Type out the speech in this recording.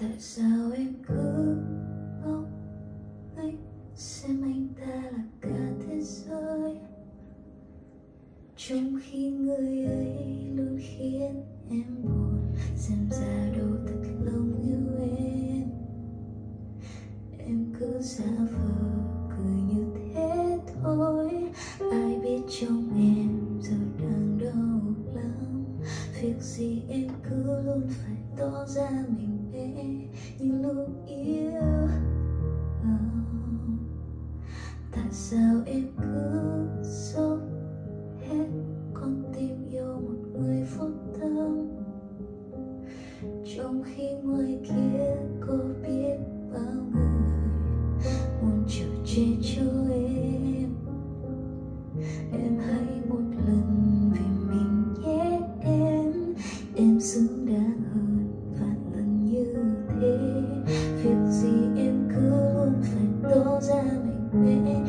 tại sao em cứ ngốc nghếch xem anh ta là cả thế giới? Trong khi người ấy luôn khiến em buồn, xem ra đâu thật lòng yêu em. Em cứ giả vờ việc gì em cứ luôn phải tỏ ra mình mê những lúc yêu tại sao em cứ dốc hết con tim yêu một người vô tâm? Trong khi ngoài kia có biết bao người muốn chở che cho em. Em hãy một lần xứng đáng hơn vạn lần như thế. Việc gì em cứ luôn phải tỏ ra mạnh mẽ